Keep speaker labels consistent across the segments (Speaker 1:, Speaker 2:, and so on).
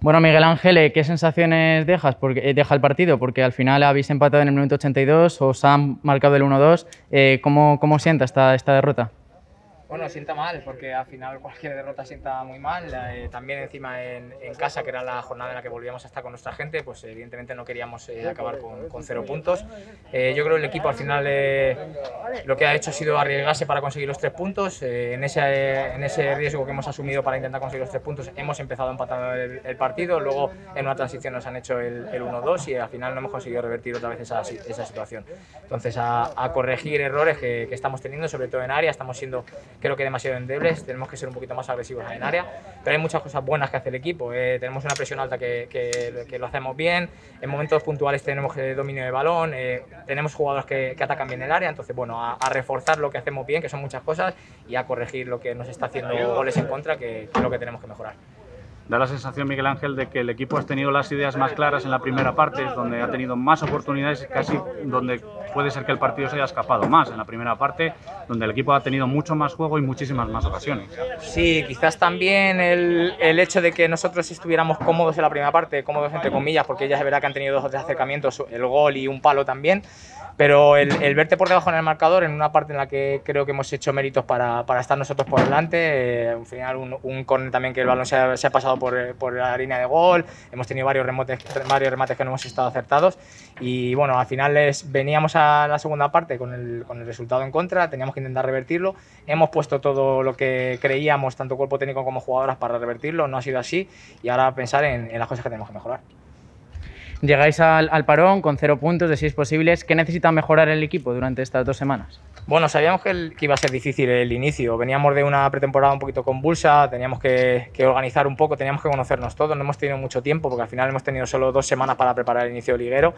Speaker 1: Bueno, Miguel Ángel, ¿qué sensaciones dejas porque, deja el partido? Porque al final habéis empatado en el minuto 82, os han marcado el 1-2. ¿cómo, ¿Cómo sienta esta, esta derrota?
Speaker 2: Bueno, sienta mal, porque al final cualquier derrota sienta muy mal. Eh, también encima en, casa, que era la jornada en la que volvíamos a estar con nuestra gente, pues evidentemente no queríamos eh, acabar con, cero puntos. Eh, yo creo que el equipo al final lo que ha hecho ha sido arriesgarse para conseguir los tres puntos. en, ese, en ese riesgo que hemos asumido para intentar conseguir los tres puntos, hemos empezado empatando el, el partido, luego en una transición nos han hecho el, 1-2 y al final no hemos conseguido revertir otra vez esa, esa situación. Entonces, a, corregir errores que, que estamos teniendo, sobre todo en área, estamos siendo creo que demasiado endebles, tenemos que ser un poquito más agresivos en área, pero hay muchas cosas buenas que hace el equipo, eh, tenemos una presión alta que, que, lo hacemos bien, en momentos puntuales tenemos dominio de balón, eh, tenemos jugadores que, atacan bien el área, entonces bueno, a, reforzar lo que hacemos bien, que son muchas cosas, y a corregir lo que nos está haciendo goles en contra, que es lo que tenemos que mejorar.
Speaker 3: Da la sensación, Miguel Ángel, de que el equipo ha tenido las ideas más claras en la primera parte, donde ha tenido más oportunidades, casi donde puede ser que el partido se haya escapado más en la primera parte, donde el equipo ha tenido mucho más juego y muchísimas más ocasiones.
Speaker 2: Sí, quizás también el, el hecho de que nosotros estuviéramos cómodos en la primera parte, cómodos entre comillas, porque ya es verdad que han tenido dos o tres acercamientos, el gol y un palo también, pero el, verte por debajo en el marcador, en una parte en la que creo que hemos hecho méritos para, para estar nosotros por delante, eh, al final un, un corner también que el balón se ha, se ha pasado por, por, la línea de gol, hemos tenido varios remates, varios remates que no hemos estado acertados y bueno, al final les, veníamos a la segunda parte con el, con el resultado en contra, teníamos que intentar revertirlo, hemos puesto todo lo que creíamos, tanto cuerpo técnico como jugadoras, para revertirlo, no ha sido así y ahora pensar en, en las cosas que tenemos que mejorar.
Speaker 1: Llegáis al, parón con cero puntos de seis posibles. ¿Qué necesita mejorar el equipo durante estas dos semanas?
Speaker 2: Bueno, sabíamos que, iba a ser difícil el inicio. Veníamos de una pretemporada un poquito convulsa, teníamos que, organizar un poco, teníamos que conocernos todos. No hemos tenido mucho tiempo porque al final hemos tenido solo dos semanas para preparar el inicio liguero.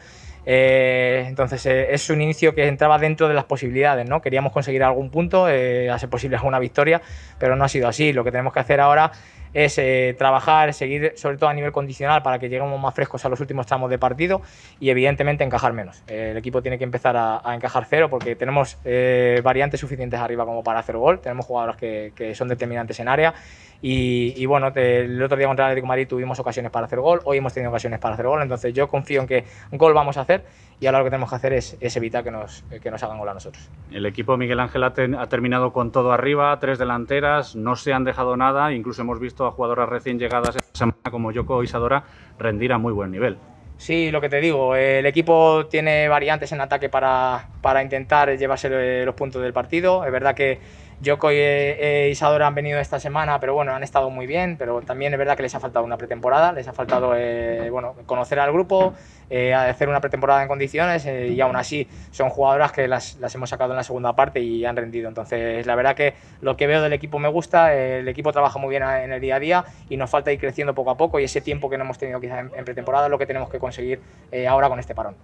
Speaker 2: Eh, entonces eh, es un inicio que entraba dentro de las posibilidades. ¿no? Queríamos conseguir algún punto, eh, a ser posible alguna victoria, pero no ha sido así. Lo que tenemos que hacer ahora es eh, trabajar, seguir sobre todo a nivel condicional para que lleguemos más frescos a los últimos tramos de partido y evidentemente encajar menos. el equipo tiene que empezar a, encajar cero porque tenemos eh, variantes suficientes arriba como para hacer gol, tenemos jugadores que, que son determinantes en área y, bueno, el otro día contra el Atlético Madrid tuvimos ocasiones para hacer gol, hoy hemos tenido ocasiones para hacer gol, entonces yo confío en que gol vamos a hacer y ahora lo que tenemos que hacer es, evitar que nos, que nos hagan gol a nosotros.
Speaker 3: El equipo Miguel Ángel ha, terminado con todo arriba, tres delanteras, no se han dejado nada, incluso hemos visto a jugadoras recién llegadas esta semana como Yoko Isadora rendir a muy buen nivel.
Speaker 2: Sí, lo que te digo, el equipo tiene variantes en ataque para, para intentar llevarse los puntos del partido. Es verdad que Yoko y e Isadora han venido esta semana, pero bueno, han estado muy bien, pero también es verdad que les ha faltado una pretemporada, les ha faltado eh, bueno, conocer al grupo, eh, hacer una pretemporada en condiciones eh, y aún así son jugadoras que las, las, hemos sacado en la segunda parte y han rendido. Entonces, la verdad que lo que veo del equipo me gusta, el equipo trabaja muy bien en el día a día y nos falta ir creciendo poco a poco y ese tiempo que no hemos tenido quizás en, pretemporada es lo que tenemos que conseguir ahora con este parón.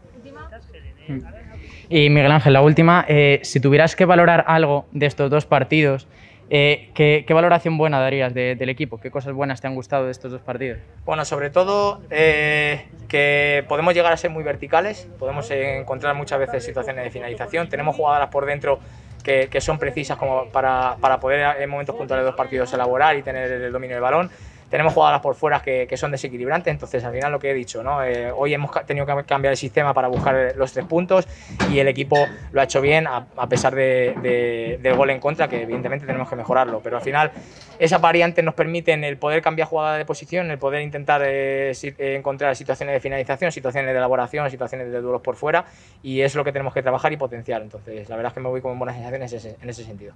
Speaker 1: Y Miguel Ángel, la última, eh, si tuvieras que valorar algo de estos dos partidos, eh, ¿qué, valoración buena darías del equipo? ¿Qué cosas buenas te han gustado de estos dos partidos?
Speaker 2: Bueno, sobre todo eh, que podemos llegar a ser muy verticales, podemos encontrar muchas veces situaciones de finalización, tenemos jugadoras por dentro que, son precisas como para, para, poder en momentos puntuales de dos partidos elaborar y tener el dominio del balón tenemos jugadoras por fuera que, que, son desequilibrantes, entonces al final lo que he dicho, ¿no? Eh, hoy hemos tenido que cambiar el sistema para buscar los tres puntos y el equipo lo ha hecho bien a, pesar de, del gol en contra, que evidentemente tenemos que mejorarlo, pero al final esas variantes nos permiten el poder cambiar jugada de posición, el poder intentar eh, eh, encontrar situaciones de finalización, situaciones de elaboración, situaciones de duelos por fuera y es lo que tenemos que trabajar y potenciar, entonces la verdad es que me voy con buenas sensaciones en ese, en ese sentido.